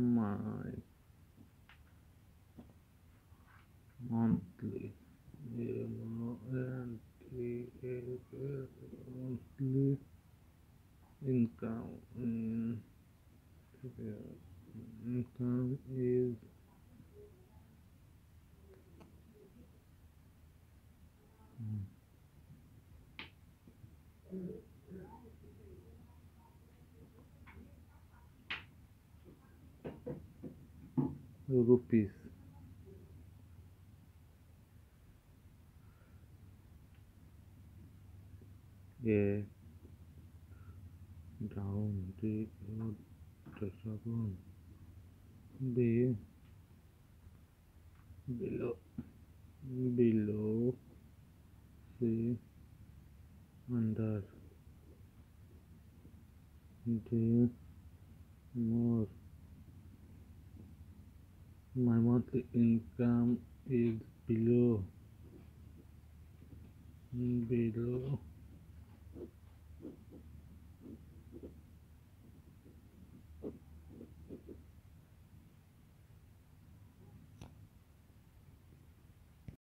my monthly monthly income in income is rupees. A down the seven B below below C under. D more my monthly income is below below